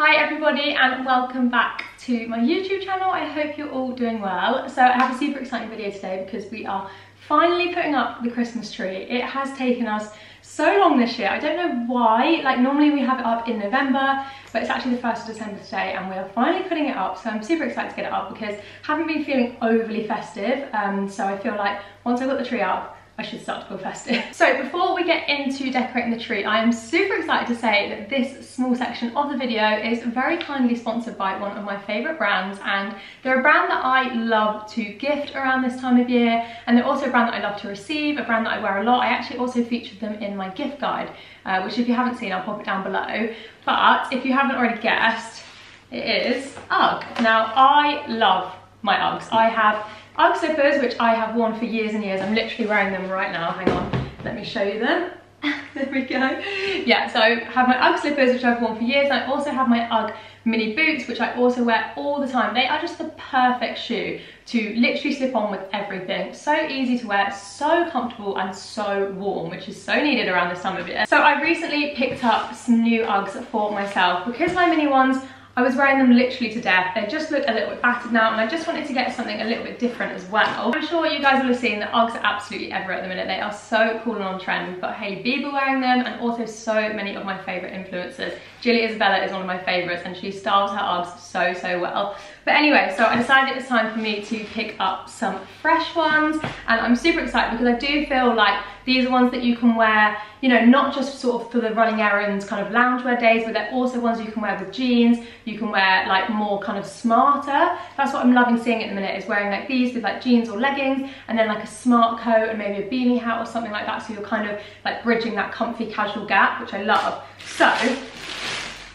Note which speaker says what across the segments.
Speaker 1: Hi everybody and welcome back to my YouTube channel. I hope you're all doing well. So I have a super exciting video today because we are finally putting up the Christmas tree. It has taken us so long this year. I don't know why. Like normally we have it up in November, but it's actually the 1st of December today and we are finally putting it up. So I'm super excited to get it up because I haven't been feeling overly festive. Um, so I feel like once I've got the tree up, I should start to feel festive. So before we get into decorating the tree, I am super excited to say that this small section of the video is very kindly sponsored by one of my favourite brands and they're a brand that I love to gift around this time of year and they're also a brand that I love to receive, a brand that I wear a lot. I actually also featured them in my gift guide, uh, which if you haven't seen, I'll pop it down below. But if you haven't already guessed, it is UGG. Now I love my Uggs. I have UGG slippers, which I have worn for years and years. I'm literally wearing them right now. Hang on, let me show you them. there we go. Yeah, so I have my UGG slippers, which I've worn for years. I also have my UGG mini boots, which I also wear all the time. They are just the perfect shoe to literally slip on with everything. So easy to wear, so comfortable and so warm, which is so needed around the summer. So I recently picked up some new Uggs for myself because my mini ones I was wearing them literally to death. They just look a little bit battered now and I just wanted to get something a little bit different as well. I'm sure you guys will have seen that Uggs are absolutely everywhere at the minute. They are so cool and on trend. We've got Hailey Bieber wearing them and also so many of my favourite influencers. Julie Isabella is one of my favourites and she styles her Uggs so, so well. But anyway, so I decided it was time for me to pick up some fresh ones and I'm super excited because I do feel like these are ones that you can wear, you know, not just sort of for the running errands kind of loungewear days, but they're also ones you can wear with jeans. You can wear like more kind of smarter. That's what I'm loving seeing at the minute is wearing like these with like jeans or leggings and then like a smart coat and maybe a beanie hat or something like that. So you're kind of like bridging that comfy casual gap, which I love. So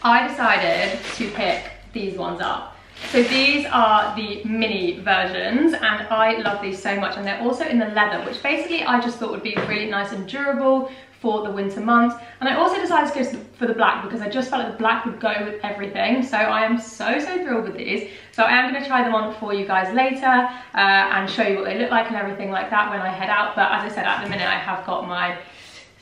Speaker 1: I decided to pick these ones up. So these are the mini versions and I love these so much and they're also in the leather which basically I just thought would be really nice and durable for the winter months. And I also decided to go for the black because I just felt like the black would go with everything so I am so so thrilled with these. So I am going to try them on for you guys later uh, and show you what they look like and everything like that when I head out but as I said at the minute I have got my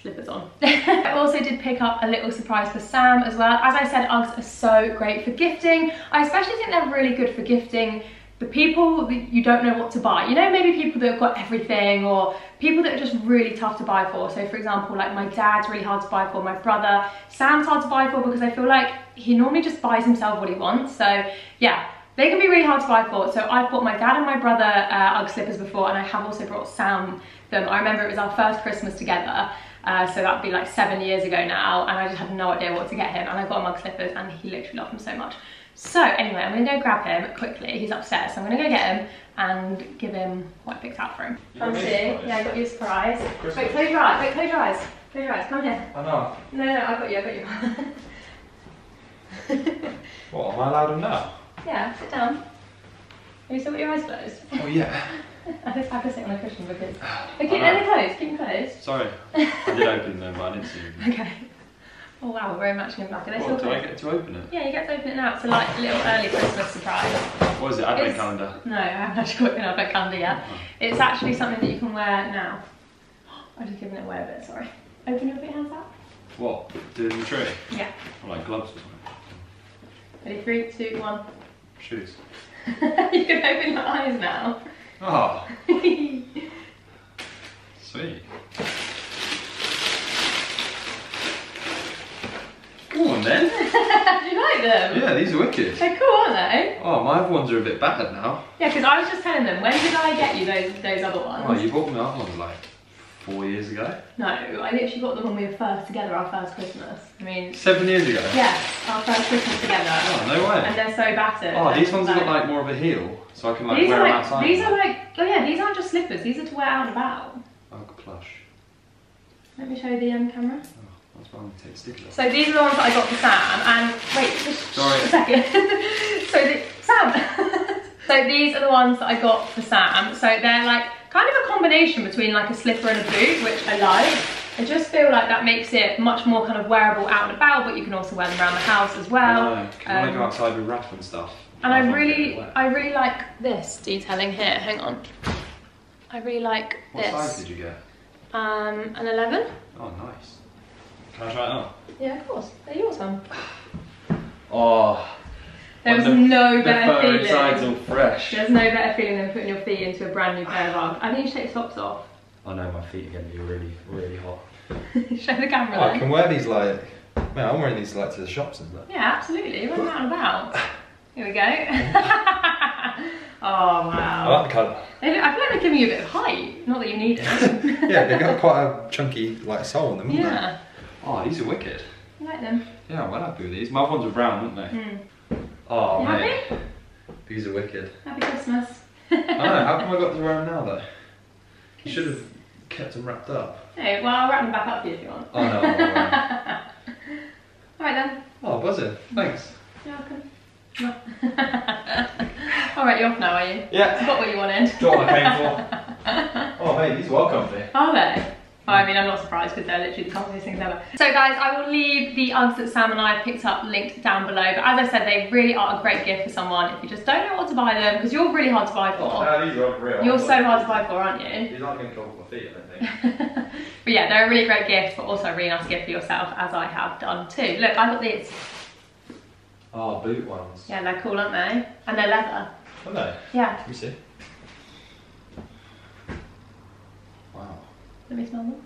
Speaker 1: slippers on. I also did pick up a little surprise for Sam as well. As I said, Uggs are so great for gifting. I especially think they're really good for gifting the people that you don't know what to buy. You know, maybe people that have got everything or people that are just really tough to buy for. So for example, like my dad's really hard to buy for, my brother, Sam's hard to buy for because I feel like he normally just buys himself what he wants. So yeah, they can be really hard to buy for. So I've bought my dad and my brother uh, Ugg slippers before and I have also brought Sam them. I remember it was our first Christmas together uh, so that'd be like seven years ago now and I just had no idea what to get him and I got him Ugg slippers and he literally loved them so much. So anyway, I'm gonna go grab him quickly. He's upstairs, so I'm gonna go get him and give him what I picked out for him. Come see. Yeah, I got you a surprise. Wait, close your eyes. Wait, close your eyes. Close your eyes. Come here.
Speaker 2: I know.
Speaker 1: No, no, I got you. I got
Speaker 2: you. what, am I allowed to know?
Speaker 1: Yeah, sit down. Have you still got your eyes closed?
Speaker 2: Oh yeah.
Speaker 1: I just have to sit on a cushion because. Okay, no, they're closed. Keep them closed.
Speaker 2: Sorry. I did open them, but I didn't see them.
Speaker 1: Okay. Oh wow, very much in back. Are they
Speaker 2: what, do? I get to open it?
Speaker 1: Yeah, you get to open it now. It's a like little early Christmas surprise.
Speaker 2: What is it, advent
Speaker 1: It's-
Speaker 2: calendar?
Speaker 1: No, I haven't actually got an advent calendar yet. Oh. It's actually something that you can wear now. I've just given it away a bit, sorry. Open your big hands up.
Speaker 2: What? Doing the tree?
Speaker 1: Yeah.
Speaker 2: Or like gloves or something?
Speaker 1: Ready, three, two, one.
Speaker 2: Shoes.
Speaker 1: you can open your eyes now.
Speaker 2: Oh, sweet. Go on then.
Speaker 1: Do you like them?
Speaker 2: Yeah, these are wicked.
Speaker 1: They're cool, aren't they?
Speaker 2: Oh, my other ones are a bit battered now.
Speaker 1: Yeah, because I was just telling them, when did I get you those those other ones?
Speaker 2: Oh, you bought me other ones like four years ago?
Speaker 1: No, I literally got them when we were first together, our first Christmas. I mean,
Speaker 2: Seven years ago?
Speaker 1: yes, our first Christmas together.
Speaker 2: Oh, no
Speaker 1: And they're so battered.
Speaker 2: Oh, these ones have got
Speaker 1: Like-
Speaker 2: like more of a heel, so I can like
Speaker 1: these
Speaker 2: wear
Speaker 1: are
Speaker 2: them
Speaker 1: like,
Speaker 2: outside.
Speaker 1: these are like, oh yeah, these aren't just slippers, these are to wear out and about.
Speaker 2: Ugg plush.
Speaker 1: Let me show you the um, camera.
Speaker 2: Oh, that's why I'm take the sticker.
Speaker 1: So these are the ones that I got for Sam, and wait, just
Speaker 2: Sorry.
Speaker 1: a second. so the, Sam. so these are the ones that I got for Sam. So they're like kind of a combination between like a slipper and a boot, which I like. I just feel like that makes it much more kind of wearable out and about, but you can also wear them around the house as well.
Speaker 2: No, 'cause when I
Speaker 1: Um,
Speaker 2: go outside with Raph and stuff.
Speaker 1: And I
Speaker 2: can't
Speaker 1: really. I really like this detailing here. Hang on. I really like this.
Speaker 2: What
Speaker 1: this.
Speaker 2: size did you get?
Speaker 1: Um, an 11.
Speaker 2: Oh, nice. Can I try it on?
Speaker 1: Yeah, of course. They're yours, one.
Speaker 2: Oh,
Speaker 1: There was
Speaker 2: the-
Speaker 1: no
Speaker 2: the
Speaker 1: better
Speaker 2: fur inside's
Speaker 1: feeling.
Speaker 2: all fresh.
Speaker 1: There's no better feeling than putting your feet into a brand new pair of Uggs. I think you should take socks off.
Speaker 2: I know my feet are going to be really, really hot.
Speaker 1: Show the camera
Speaker 3: Oh, I can wear these like, man, I'm wearing these like to the shops and that.
Speaker 1: Yeah, absolutely. Run out and about. Here we go. oh wow.
Speaker 3: I
Speaker 1: wow.
Speaker 3: like the colour.
Speaker 1: They look- I feel like they're giving you a bit of height. Not that you need it.
Speaker 3: Yeah, they've got quite a chunky like sole in them, haven't
Speaker 1: yeah.
Speaker 2: Oh, these are wicked.
Speaker 1: I like them.
Speaker 2: Yeah, I'm well happy with these. My ones were brown, weren't they?
Speaker 1: Mm.
Speaker 2: Oh,
Speaker 1: You
Speaker 2: mate.
Speaker 1: happy?
Speaker 2: These are wicked.
Speaker 1: Happy Christmas.
Speaker 2: I know, how come I got to wear them now though? You should have kept them wrapped up.
Speaker 1: Hey, well, I'll wrap them back up for you if you want.
Speaker 2: Oh no. I'll wear 'em.
Speaker 1: Alright then.
Speaker 2: oh, buzzing. Thanks.
Speaker 1: You're welcome. Alright, you're off now, are you?
Speaker 2: Yeah.
Speaker 1: Got what you wanted.
Speaker 2: That's what I came for. oh, hey, these are well comfy.
Speaker 1: Are they? I mean, I'm not surprised because they're literally the comfiest things ever. So guys, I will leave the Uggs that Sam and I have picked up linked down below. But as I said, they really are a great gift for someone if you just don't know what to buy them because you're really hard to buy for.
Speaker 2: Oh, these are real.
Speaker 1: You're so hard to buy for, aren't you?
Speaker 2: These aren't going to my feet, I don't think.
Speaker 1: but yeah, they're a really great gift, but also a really nice gift for yourself, as I have done too. Look, I got these.
Speaker 2: Oh, boot ones.
Speaker 1: Yeah, they're cool, aren't they? And they're leather.
Speaker 2: Are they?
Speaker 1: Yeah.
Speaker 2: Let me see.
Speaker 1: Let me smell them.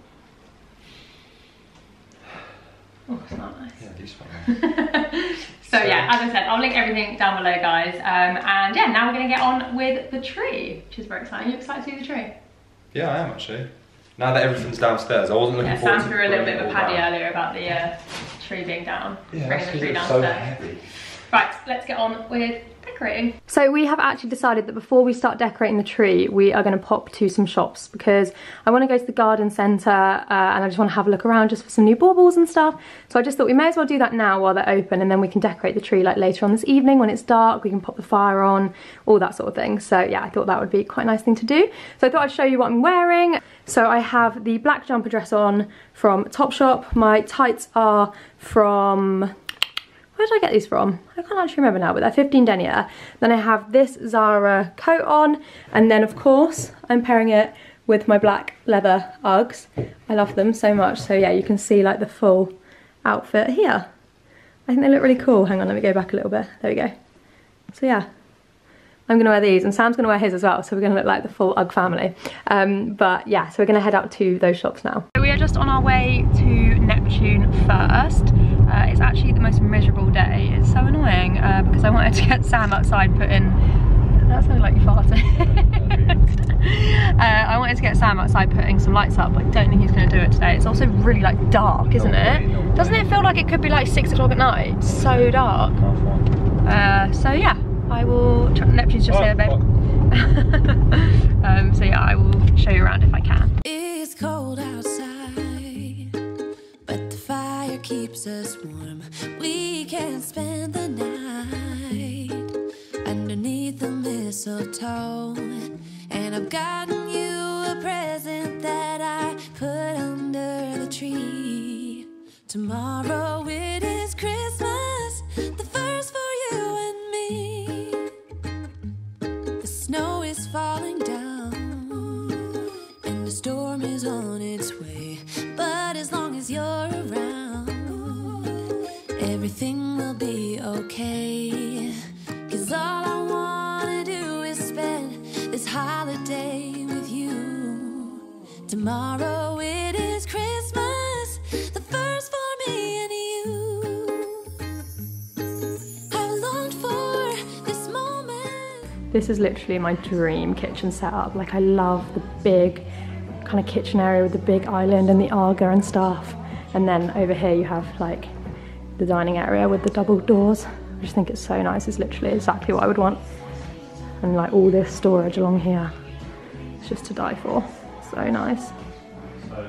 Speaker 1: Oh, it's not nice.
Speaker 2: Yeah, these nice.
Speaker 1: So yeah, as I said, I'll link everything down below, guys. Um, and yeah, now we're gonna get on with the tree, which is very exciting. You excited to do the tree?
Speaker 3: Yeah, I am actually. Now that everything's downstairs, I wasn't looking
Speaker 1: Yeah,
Speaker 3: forward
Speaker 1: Sam
Speaker 3: to
Speaker 1: threw a little bit a paddy
Speaker 3: down.
Speaker 1: earlier about the uh, tree being down,
Speaker 3: Yeah,
Speaker 1: bringing the tree
Speaker 3: it's so heavy.
Speaker 1: Let's get on with decorating. So we have actually decided that before we start decorating the tree, we are going to pop to some shops because I want to go to the garden centre uh, and I just want to have a look around just for some new baubles and stuff. So I just thought we may as well do that now while they're open and then we can decorate the tree like later on this evening when it's dark, we can pop the fire on, all that sort of thing. So yeah, I thought that would be quite a nice thing to do. So I thought I'd show you what I'm wearing. So I have the black jumper dress on from Topshop. My tights are from where did I get these from? I can't actually remember now, but they're 15 denier. Then I have this Zara coat on, and then of course I'm pairing it with my black leather Uggs. I love them so much. So yeah, you can see like the full outfit here. I think they look really cool. Hang on, let me go back a little bit. There we go. So yeah, I'm gonna wear these and Sam's gonna wear his as well. So we're gonna look like the full Ugg family. Um, but yeah, so we're gonna head out to those shops now. So we are just on our way to Neptune first. Uh, it's actually the most miserable day. It's so annoying uh, because I wanted to get Sam outside putting, that sounded like you farted. uh, I wanted to get Sam outside putting some lights up, but I don't think he's gonna do it today. It's also really like dark, isn't it? Doesn't it feel like it could be like six o'clock at night? It's so dark. Uh, so yeah, I will. Neptune's just here, babe. um, so yeah, I will show you around if I can.
Speaker 4: It's cold outside, keeps us warm. We can spend the night underneath the mistletoe. And I've gotten you a present that I put under the tree. Tomorrow it is Christmas, This is
Speaker 1: literally my dream kitchen setup. Like I love the big kind of kitchen area with the big island and the Aga and stuff. And then over here you have like the dining area with the double doors. I just think it's so nice. It's literally exactly what I would want. And like all this storage along here. It's just to die for. So nice.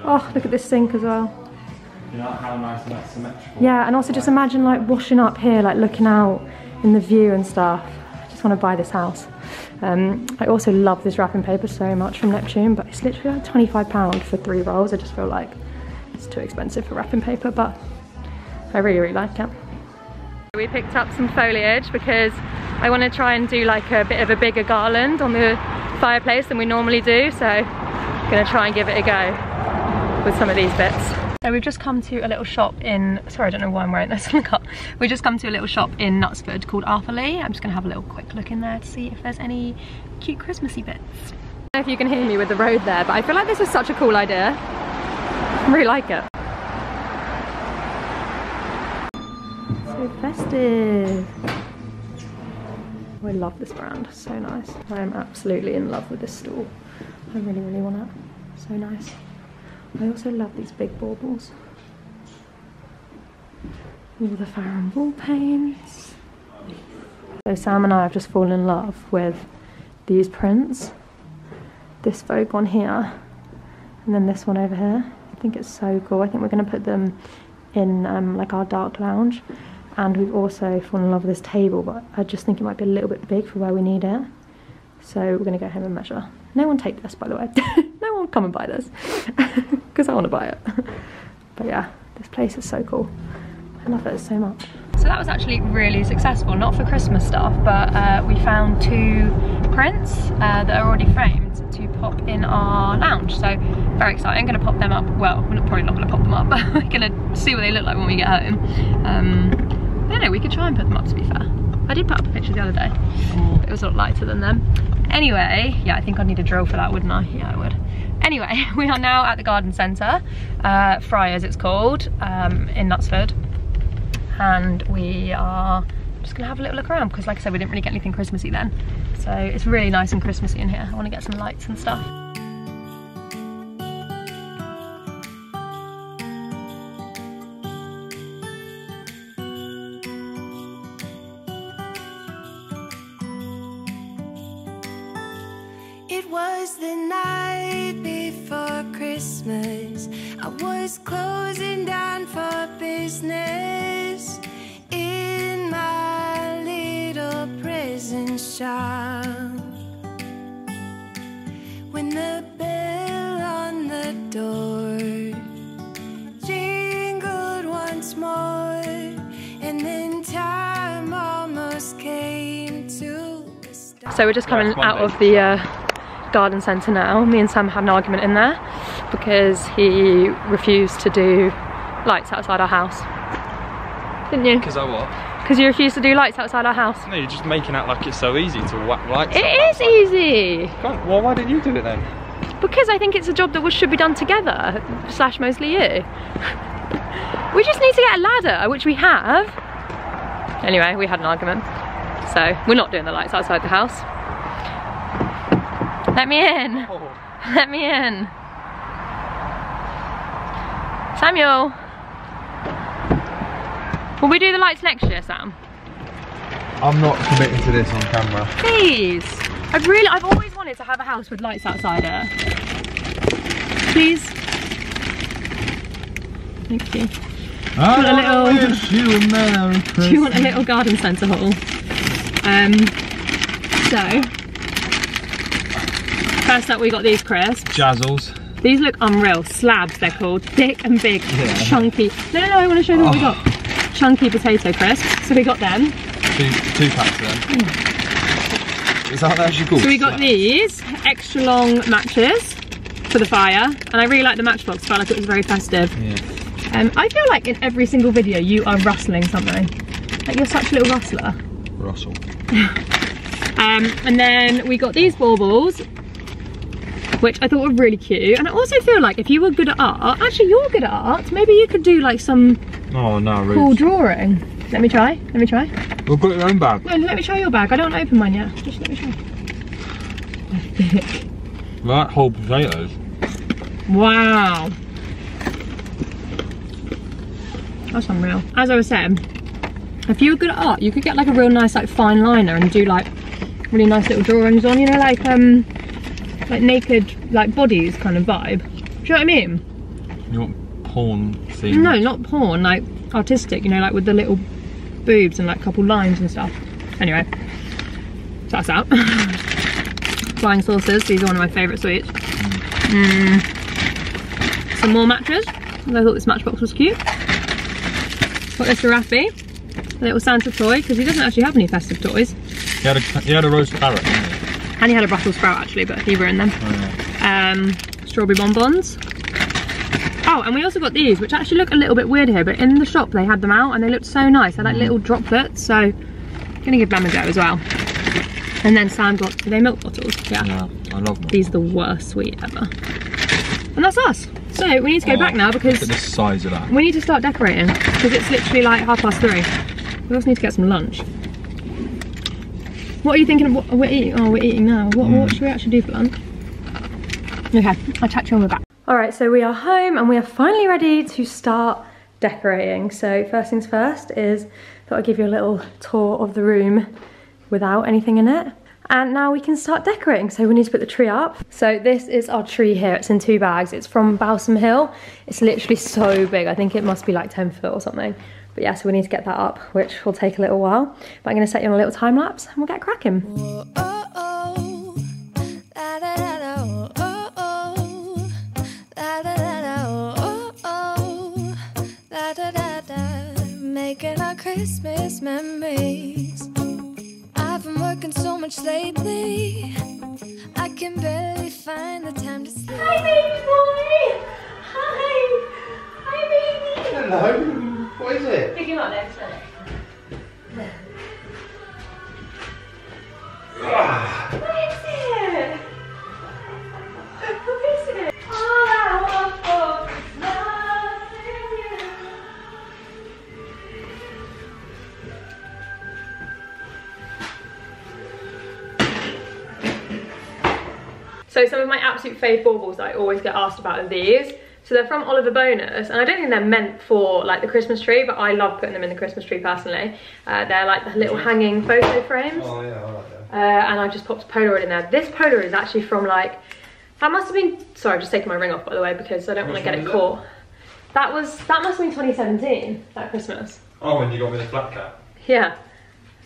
Speaker 1: Oh, look at this sink as well.
Speaker 2: You know how nice and that's symmetrical?
Speaker 1: Yeah, and also just imagine like washing up here, like looking out in the view and stuff. I just want to buy this house. Um, I also love this wrapping paper so much from Neptune, but it's literally like £25 for three rolls. I just feel like it's too expensive for wrapping paper, but I really, really like it. We picked up some foliage because I want to try and do like a bit of a bigger garland on the fireplace than we normally do, so I'm going to try and give it a go with some of these bits. So we've just come to a little shop in, sorry I don't know why I'm wearing this on cut. We've just come to a little shop in Knutsford called Arthur Lee. I'm just gonna have a little quick look in there to see if there's any cute Christmassy bits. I don't know if you can hear me with the road there, but I feel like this is such a cool idea. I really like it. So festive. Oh, I love this brand, so nice. I am absolutely in love with this stool. I really, really want it. So nice. I also love these big baubles. All the Farrow and Ball paints. So Sam and I have just fallen in love with these prints. This Vogue one here, and then this one over here. I think it's so cool. I think we're going to put them in um, like our dark lounge. And we've also fallen in love with this table, but I just think it might be a little bit big for where we need it. So we're going to go home and measure. No one take this, by the way. no one come and buy this, because I want to buy it. but yeah, this place is so cool. I love it so much. So that was actually really successful, not for Christmas stuff, but uh, we found two prints uh, that are already framed to pop in our lounge. So very excited. I'm going to pop them up. Well, we're not, probably not going to pop them up, but we're going to see what they look like when we get home. Um, I don't know, we could try and put them up to be fair. I did put up a picture the other day. It was a lot lighter than them. Anyway, yeah, I think I'd need a drill for that, wouldn't I? Yeah, I would. Anyway, we are now at the garden centre, uh, Fryers it's called, um, in Knutsford. And we are just gonna have a little look around because like I said, we didn't really get anything Christmassy then. So it's really nice and Christmassy in here. I wanna get some lights and stuff.
Speaker 4: It was the night Christmas. I was closing down for business in my little prison shop. When the bell on the door jingled once more, and then time almost came to a stop.
Speaker 1: So we're just coming out of the uh, garden centre now. Me and Sam had an argument in there because he refused to do lights outside our house. Didn't you?
Speaker 3: Because I what?
Speaker 1: Because you refused to do lights outside our house.
Speaker 3: No, you're just making out like it's so easy to whack lights.
Speaker 1: It is
Speaker 3: outside.
Speaker 1: easy
Speaker 3: Can't- Well, why didn't you do it then?
Speaker 1: because I think it's a job that should be done together. Slash mostly you. we just need to get a ladder, which we have. Anyway, we had an argument, so we're not doing the lights outside the house. Let me in. Oh. Let me in. Samuel. Will we do the lights next year, Sam?
Speaker 2: I'm not committing to this on camera.
Speaker 1: Please. I've really, I've always wanted to have a house with lights outside it. Please. Thank you.
Speaker 2: I
Speaker 1: want a little-
Speaker 2: wish you a Merry
Speaker 1: Do you want a little garden centre haul? Um, so, first up we got these crisps.
Speaker 2: Jazzles.
Speaker 1: These look unreal. Slabs they're called. Thick and big,
Speaker 2: Yeah.
Speaker 1: chunky. No, no, no, I want to show them what we got. Chunky potato crisps. So we got them.
Speaker 2: Two, two packs then. Is that actually called?
Speaker 1: So we got these extra long matches for the fire, and I really like the matchbox. Felt like it was very festive.
Speaker 2: Yeah.
Speaker 1: Um, I feel like in every single video you are rustling something. Like you're such a little rustler.
Speaker 2: Russell.
Speaker 1: Um, and then we got these baubles, which I thought were really cute. And I also feel like if you were good at art, actually you're good at art, maybe you could do like some
Speaker 2: Oh no, rude.
Speaker 1: cool drawing. Let me try, let me try.
Speaker 2: We'll put your own bag.
Speaker 1: No, let me try your bag. I don't want to open mine yet. Just let me try.
Speaker 2: Right, whole potatoes.
Speaker 1: Wow. That's unreal. As I was saying, if you were good at art, you could get like a real nice like fine liner and do like really nice little drawings on, you know, like um like naked like bodies kind of vibe. Do you know what I mean?
Speaker 2: You want porn theme?
Speaker 1: No, not porn, like artistic, you know, like with the little boobs and like couple lines and stuff. Anyway, that's out. Flying saucers, these are one of my favourite sweets. Mm. Some more matches. I thought this matchbox was cute. Got this for Raffy, a little Santa toy, because he doesn't actually have any festive toys.
Speaker 2: He had a, he had a roast carrot.
Speaker 1: And he had a Brussels sprout actually, but he ruined them.
Speaker 2: Oh, yeah.
Speaker 1: Um, strawberry bonbons. Oh. And we also got these, which actually look a little bit weird here, but in the shop they had them out and they looked so nice. They're like little droplets, so I'm gonna give them a go as well. And then Sam got, are they milk bottles? Yeah.
Speaker 3: Yeah, I love them.
Speaker 1: These are the worst sweet ever. And that's us. So we need to go
Speaker 3: Oh,
Speaker 1: back now because
Speaker 3: Look at the size of that.
Speaker 1: we need to start decorating because it's literally like half past three. We also need to get some lunch. What are you thinking of what we're eating? Oh, we're eating now. What, what mm. should we actually do for lunch? Okay, I'll chat to you on we're back. All right, so we are home and we are finally ready to start decorating. So first things first is thought I'd give you a little tour of the room without anything in it. And now we can start decorating. So we need to put the tree up. So this is our tree here. It's in two bags. It's from Balsam Hill. It's literally so big. I think it must be like 10 foot or something. But yeah, so we need to get that up, which will take a little while. But I'm gonna set you on a little time lapse and we'll get cracking.
Speaker 4: Oh, oh. La, da, da, da. La, da, da, da. La, da, da, da. Making our Christmas memories. I've been working so much lately. I can barely find the time to sleep.
Speaker 1: Hi, baby boy. Hi. Hi, baby.
Speaker 2: Hello.
Speaker 1: Pois é. Fique modesto, né?
Speaker 2: Ah.
Speaker 1: Pois é. So some of my absolute fave baubles that I always get asked about are these. So they're from Oliver Bonas, and I don't think they're meant for like the Christmas tree, but I love putting them in the Christmas tree personally. Uh, they're like the little hanging photo frames.
Speaker 2: Oh yeah, I like that.
Speaker 1: Uh, and I just popped a Polaroid in there. This Polaroid is actually from like, that must have been, sorry, I've just taken my ring off by the way because I don't want to get
Speaker 2: one
Speaker 1: it
Speaker 2: is it?
Speaker 1: caught. That was, that must have been 2017, that Christmas.
Speaker 3: Oh, when you got me the black cat.
Speaker 1: Yeah.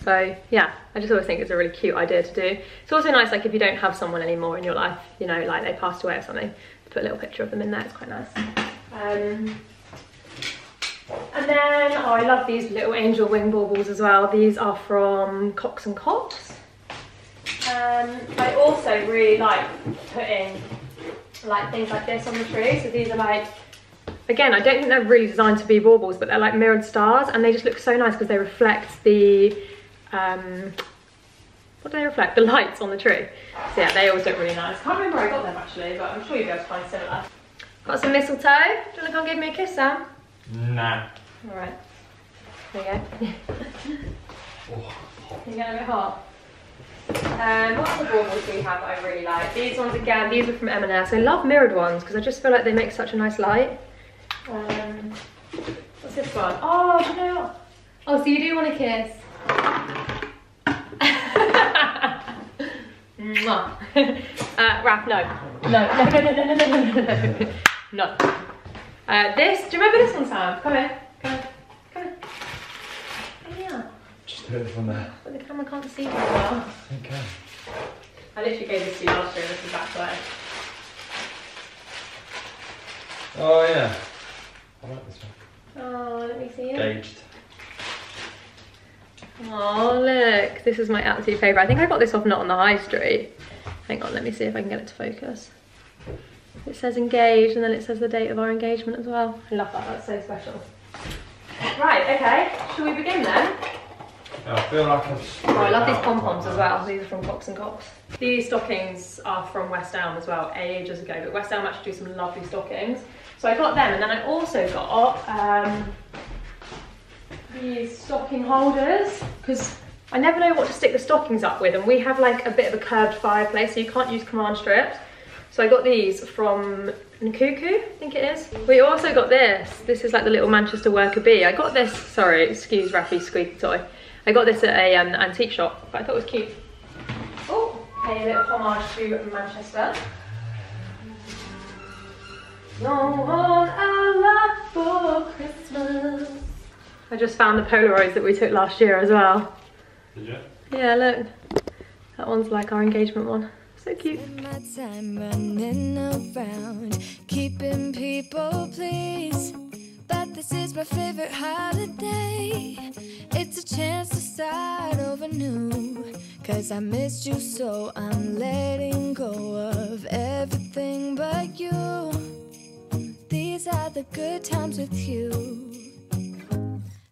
Speaker 1: So yeah, I just always think it's a really cute idea to do. It's also nice like if you don't have someone anymore in your life, you know, like they passed away or something, to put a little picture of them in there, it's quite nice. Um, and then, oh I love these little angel wing baubles as well. These are from Cox and Cox. Um, I also really like putting like things like this on the tree. So these are like, again, I don't think they're really designed to be baubles, but they're like mirrored stars and they just look so nice because they reflect the, um, what do they reflect? The lights on the tree. So yeah, they always look really nice. Can't remember where I got them actually, but I'm sure you'll be able to find similar. Got some mistletoe. Do you want to come give me a kiss, Sam?
Speaker 3: Nah.
Speaker 1: All right. There you go. You're getting a bit hot? Um, what other baubles do we have that I really like? These ones again, these are from M&S. I love mirrored ones because I just feel like they make such a nice light. Um, what's this one? Oh, do you know what? Oh, so you do want a kiss? Mwah. uh, Raph, no. No, no, no, no, no, no, no, no, no. No. Uh, this, do you remember this one, Sam? Come here. Come here. Come here. Come here.
Speaker 2: Just do it from there.
Speaker 1: But the camera can't see very well.
Speaker 2: Okay.
Speaker 1: I literally gave this to you last year, this is back way.
Speaker 2: Oh yeah. I like this one.
Speaker 1: Oh, let me see it.
Speaker 3: Gauged.
Speaker 1: Oh, look. This is my absolute favourite. I think I got this off Not on the High Street. Hang on, let me see if I can get it to focus. It says engaged and then it says the date of our engagement as well. I love that, that's so special. Right, okay. Shall we begin then?
Speaker 2: I feel like I've.
Speaker 1: Oh, I love these pom-poms as well. These are from Cox and Cox. These stockings are from West Elm as well, ages ago. But West Elm actually do some lovely stockings. So I got them, and then I also got um, these stocking holders because I never know what to stick the stockings up with, and we have like a bit of a curved fireplace, so you can't use command strips. So I got these from Nkuku, I think it is. We also got this. This is like the little Manchester worker bee. I got this, sorry, excuse Raffy's squeaky toy. I got this at a um, antique shop, but I thought it was cute. Oh, pay a little homage to Manchester. No one alive for Christmas. I just found the Polaroids that we took last year as well.
Speaker 3: Did you?
Speaker 1: Yeah, look. That one's like our engagement one. So cute.
Speaker 4: My time running around, keeping people pleased. But this is my favorite holiday. It's a chance to start over new. Cause I missed you, so I'm letting go of everything but you. These These are the good times with you.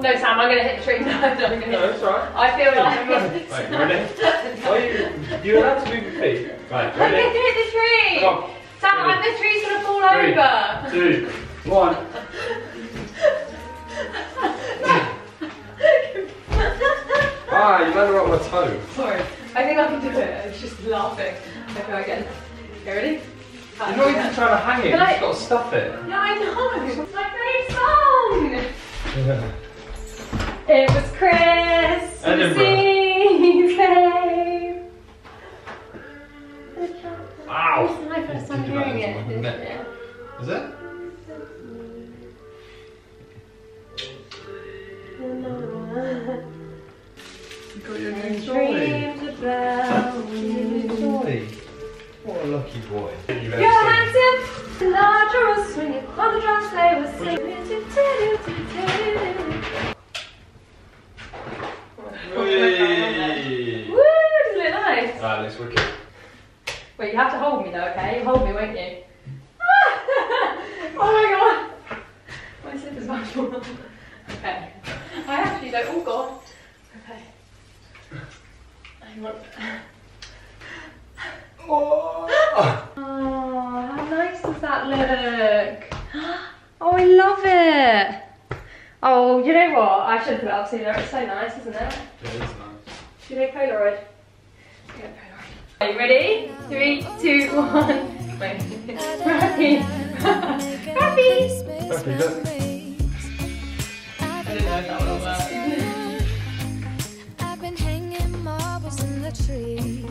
Speaker 1: No, Sam, I'm gonna hit the tree. No, I'm not gonna.
Speaker 2: No, it's alright.
Speaker 1: I feel like.
Speaker 2: Wait, ready? Are you, you allowed to move your feet? Right,
Speaker 1: I'm gonna hit the tree.
Speaker 2: Come on.
Speaker 1: Sam,
Speaker 2: Ready?
Speaker 1: the tree's gonna fall
Speaker 2: Three.
Speaker 1: over.
Speaker 2: Two, one. Ah, you landed on my toe.
Speaker 1: Sorry, I think I can do it. I was just laughing. Okay, again. Okay, ready?
Speaker 2: You're not even trying to hang it, you've just got to stuff it.
Speaker 1: Yeah, I know. It's my favourite song. It was Christmas
Speaker 2: Edinburgh.
Speaker 1: Eve, babe. This is my first time hearing
Speaker 2: it,
Speaker 1: it.
Speaker 2: it's
Speaker 1: this
Speaker 2: my neck.
Speaker 1: year.
Speaker 2: Is it? You got your new toy.
Speaker 1: Dreams about you.
Speaker 2: toy. What a lucky boy. You
Speaker 1: You're handsome, the larger was swinging on the drums they were singing.
Speaker 2: Whee!
Speaker 1: Woo, doesn't it nice?
Speaker 2: Looks wicked.
Speaker 1: Wait, you have to hold me though, okay? You hold me, won't you? oh my god! My slipper's much more. Okay. I actually don't. Oh god. Okay. Hang on.
Speaker 2: Oh.
Speaker 1: Oh, how nice does that look? Oh, I love it. Oh, you know what? I should put it up sooner. It's so nice, isn't it?
Speaker 2: It is nice.
Speaker 1: Should we take Polaroid? Yeah, Polaroid. Are you ready? Three, two, one. Wait. Happy. Happy.
Speaker 2: Happy, look.
Speaker 1: I didn't know if that would work.
Speaker 4: I've been hanging marbles in the tree,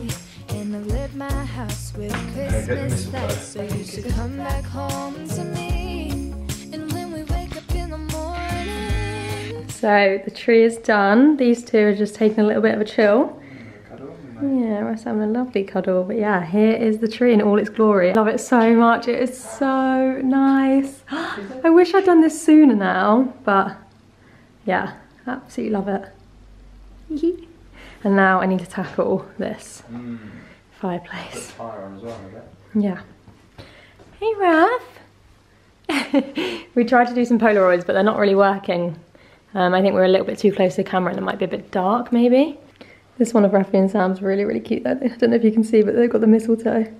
Speaker 4: and I've lit my house with Christmas
Speaker 2: mistletoe.
Speaker 4: lights, so you should come back home to me. And when we wake up in the morning,
Speaker 1: So the tree is done. These two are just taking a little bit of a chill. Yeah, we're having a lovely cuddle. But yeah, here is the tree in all its glory. I love it so much. It is so nice. I wish I'd done this sooner now, but yeah, absolutely love it. and now I need to tackle this
Speaker 2: Mm.
Speaker 1: fireplace.
Speaker 2: Fire on as well,
Speaker 1: Yeah. Hey, Raph. we tried to do some Polaroids, but they're not really working. Um, I think we're a little bit too close to the camera and it might be a bit dark, maybe. This one of Rafi and Sam's really, really cute. though. I don't know if you can see, but they've got the mistletoe.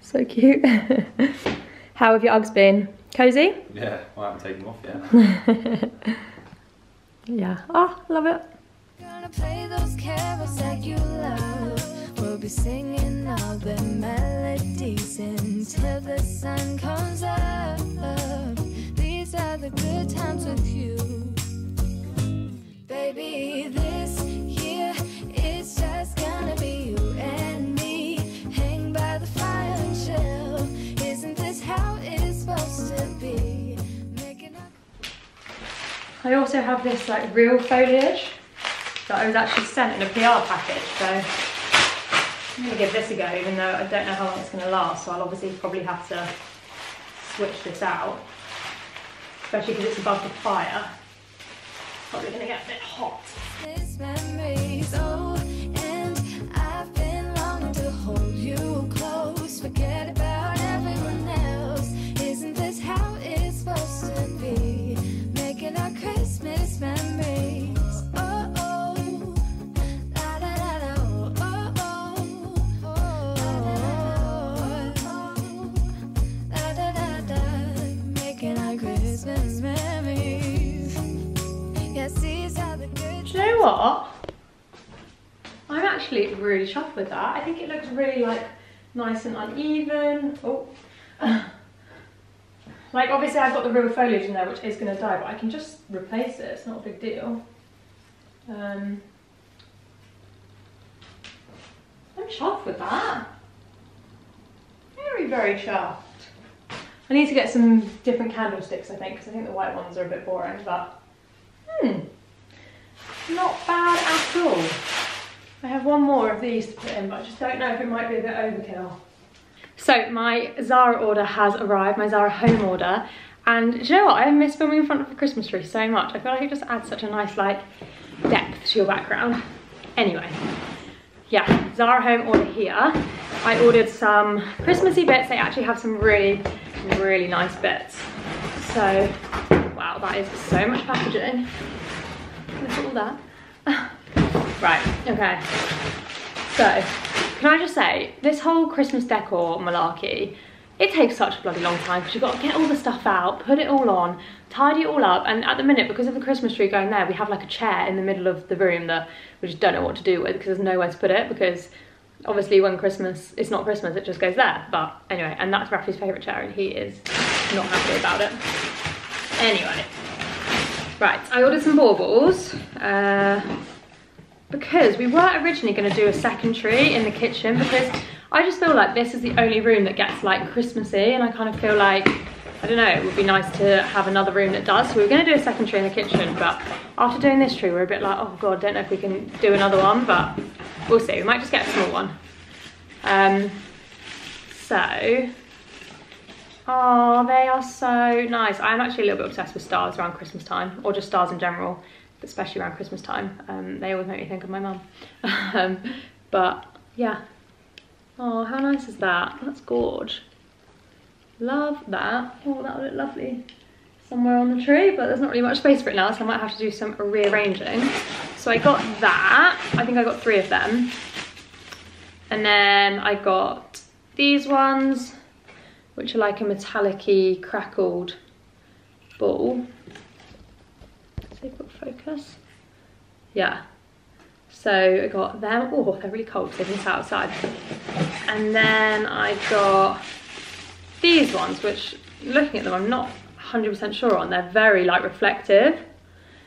Speaker 1: So cute. How have your Uggs been? Cozy?
Speaker 3: Yeah, I haven't taken them off yet.
Speaker 1: Yeah. Oh, love it.
Speaker 4: gonna play those carols that you love. We'll be singing all the melodies until the sun comes up. These are the good times with you. Baby, this
Speaker 1: I also have this like real foliage that I was actually sent in a PR package. So I'm gonna give this a go, even though I don't know how long it's gonna last. So I'll obviously probably have to switch this out, especially because it's above the fire. Probably gonna get a bit hot.
Speaker 4: Christmas
Speaker 1: what? I'm actually really chuffed with that. I think it looks really like nice and uneven. Oh. like obviously I've got the real foliage in there which is going to die but I can just replace it. It's not a big deal. Um, I'm chuffed with that. Very, very chuffed. I need to get some different candlesticks, I think, because I think the white ones are a bit boring, but hmm, not bad at all. I have one more of these to put in, but I just don't know if it might be a bit overkill. So my Zara order has arrived, my Zara home order, and do you know what? I miss filming in front of a Christmas tree so much. I feel like it just adds such a nice like depth to your background. Anyway, yeah, Zara home order here. I ordered some Christmassy bits. They actually have some really, really nice bits. So, wow, that is so much packaging. All that. right, okay. So, can I just say, this whole Christmas decor malarkey, it takes such a bloody long time because you've got to get all the stuff out, put it all on, tidy it all up. And at the minute, because of the Christmas tree going there, we have like a chair in the middle of the room that we just don't know what to do with because there's nowhere to put it because obviously when Christmas, it's not Christmas, it just goes there. But anyway, and that's Rafi's favourite chair and he is not happy about it. Anyway, right, I ordered some baubles. Uh, because we were originally going to do a second tree in the kitchen because I just feel like this is the only room that gets like Christmassy and I kind of feel like, I don't know, it would be nice to have another room that does. So we were going to do a second tree in the kitchen but after doing this tree we're a bit like, oh god, don't know if we can do another one but we'll see. We might just get a small one. Um, so, oh, they are so nice. I am actually a little bit obsessed with stars around Christmas time or just stars in general especially around Christmas time. Um, they always make me think of my mum. um, but yeah. Oh, how nice is that? That's gorge. Love that. Oh, that would look lovely somewhere on the tree, but there's not really much space for it now, so I might have to do some rearranging. So I got that. I think I got three of them. And then I got these ones, which are like a metallic crackled ball it'll focus. Yeah. So I got them. Oh, they're really cold because been outside. And then I got these ones, which looking at them, I'm not 100% sure on. They're very like reflective,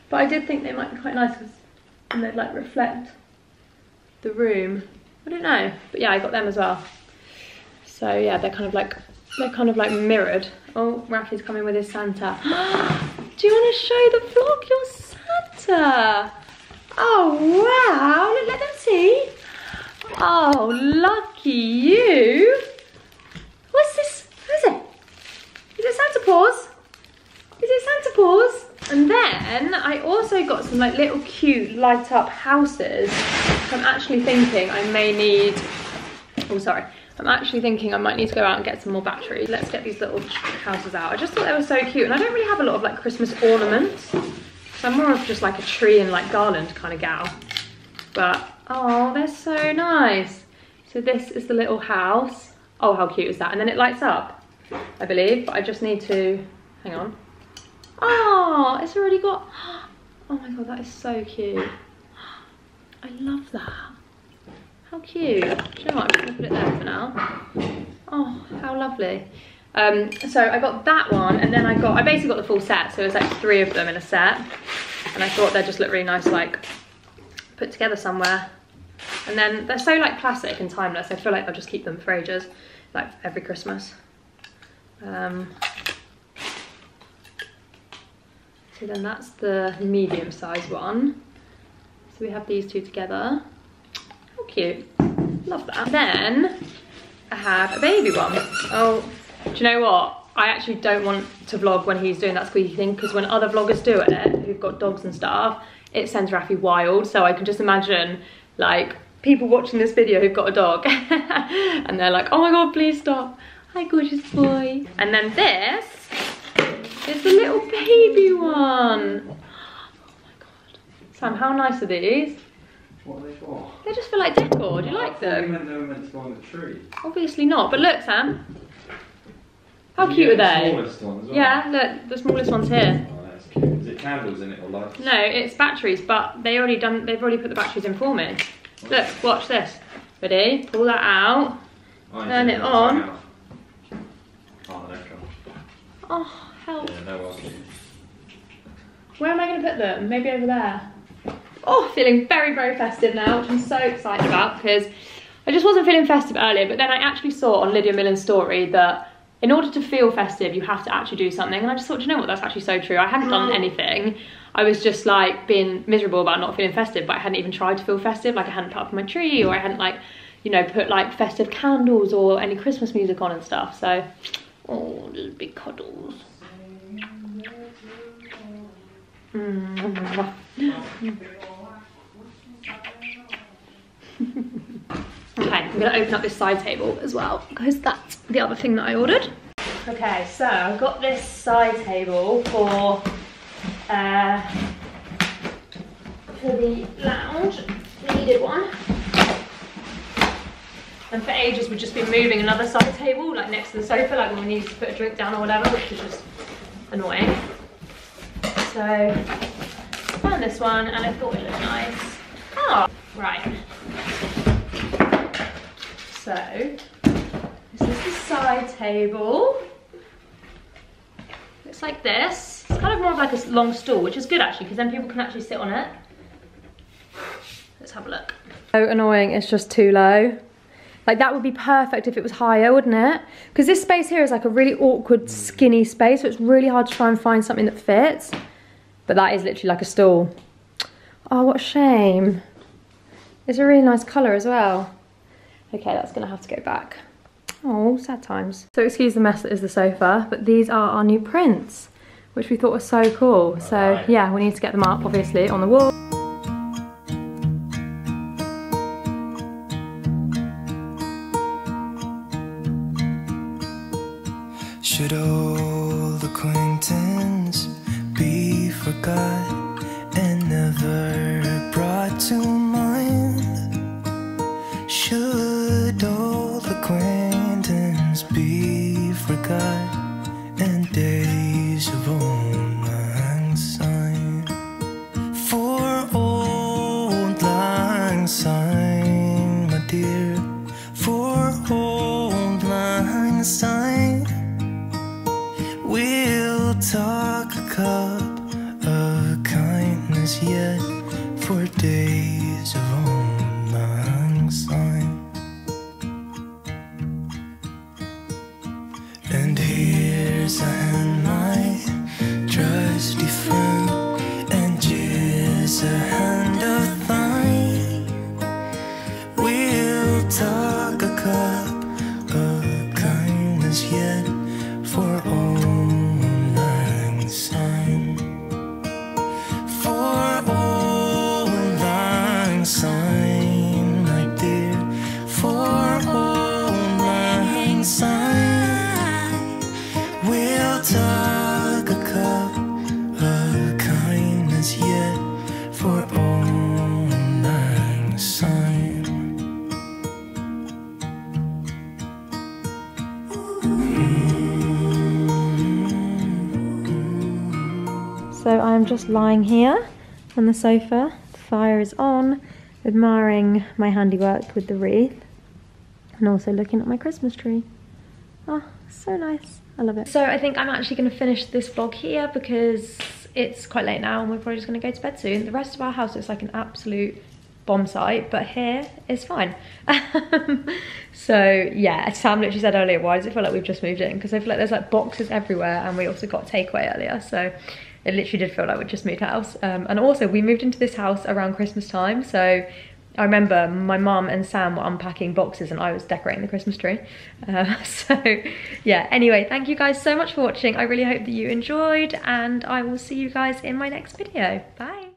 Speaker 1: but I did think they might be quite nice because they'd like reflect the room. I don't know, but yeah, I got them as well. So yeah, they're kind of like they're kind of like mirrored. Oh, Rafi's coming with his Santa. Do you want to show the vlog your Santa? Oh, wow. Let, let them see. Oh, lucky you. What's this? Who is it? Is it Santa Paws? Is it Santa Paws? And then I also got some like little cute light up houses. I'm actually thinking I may need, oh sorry, I'm actually thinking I might need to go out and get some more batteries. Let's get these little houses out. I just thought they were so cute. And I don't really have a lot of like Christmas ornaments. So I'm more of just like a tree and like garland kind of gal. But, oh, they're so nice. So this is the little house. Oh, how cute is that? And then it lights up, I believe. But I just need to, hang on. Oh, it's already got, oh my God, that is so cute. I love that. How cute. Do you know what? I'm to put it there for now. Oh, how lovely. Um, so I got that one and then I got, I basically got the full set. So it was like three of them in a set. And I thought they'd just look really nice, like put together somewhere. And then they're so like classic and timeless. I feel like I'll just keep them for ages, like every Christmas. Um, so then that's the medium size one. So we have these two together cute. Love that. Then I have a baby one. Oh, do you know what? I actually don't want to vlog when he's doing that squeaky thing because when other vloggers do it, who've got dogs and stuff, it sends Rafi wild. So I can just imagine like people watching this video who've got a dog and they're like, oh my God, please stop. Hi, gorgeous boy. And then this is the little baby one. Oh my God. Sam, how nice are these?
Speaker 2: What are they for?
Speaker 1: They just feel like decor. Do you like
Speaker 2: You
Speaker 1: them?
Speaker 2: meant they were meant to go on the tree.
Speaker 1: Obviously not. But look, Sam. How cute are
Speaker 2: get the
Speaker 1: they?
Speaker 2: smallest one as well.
Speaker 1: Yeah, look, the smallest one's here.
Speaker 2: Oh, that's cute. Is it candles in it or lights?
Speaker 1: No, it's batteries, but they already done. They've already put the batteries in for me. Oh, look, watch this. Ready? Pull that out.
Speaker 2: Oh,
Speaker 1: Turn it on.
Speaker 2: Oh.
Speaker 1: Oh, help.
Speaker 2: Yeah, no.
Speaker 1: Where am I going to put them? Maybe over there. Oh, feeling very, very festive now, which I'm so excited about because I just wasn't feeling festive earlier, but then I actually saw on Lydia Millen's story that in order to feel festive, you have to actually do something. And I just thought, you know what, that's actually so true. I hadn't done anything. I was just like being miserable about not feeling festive, but I hadn't even tried to feel festive. Like I hadn't put up my tree or I hadn't like, you know, put like festive candles or any Christmas music on and stuff. So, oh, just big cuddles. Mm. Okay, I'm gonna open up this side table as well because that's the other thing that I ordered. Okay, so I've got this side table for uh, for the lounge, needed one. And for ages we've just been moving another side table like next to the sofa, like when we needed to put a drink down or whatever, which is just annoying. So found this one and I thought it looked nice. Oh, right. So, this is the side table. Looks like this. It's kind of more of like a long stool, which is good actually, because then people can actually sit on it. Let's have a look. So annoying, it's just too low. Like that would be perfect if it was higher, wouldn't it? Because this space here is like a really awkward, mm. skinny space, so it's really hard to try and find something that fits. But that is literally like a stool. Oh, what a shame. It's a really nice colour as well. Okay, that's gonna have to go back. Oh, sad times. So excuse the mess that is the sofa, but these are our new prints, which we thought was so cool. So
Speaker 2: Right.
Speaker 1: yeah, we need to get them up, obviously, on the wall.
Speaker 5: Be
Speaker 1: just lying here on the sofa. The fire is on, admiring my handiwork with the wreath, and also looking at my Christmas tree. Oh, so nice. I love it. So I think I'm actually going to finish this vlog here because it's quite late now and we're probably just going to go to bed soon. The rest of our house looks like an absolute bomb site, but here is fine. so yeah, Sam literally said earlier, why does it feel like we've just moved in? Because I feel like there's like boxes everywhere and we also got takeaway earlier. So it literally did feel like we just moved house. Um, and also we moved into this house around Christmas time. So I remember my mum and Sam were unpacking boxes and I was decorating the Christmas tree. Uh, so yeah, anyway, thank you guys so much for watching. I really hope that you enjoyed and I will see you guys in my next video. Bye.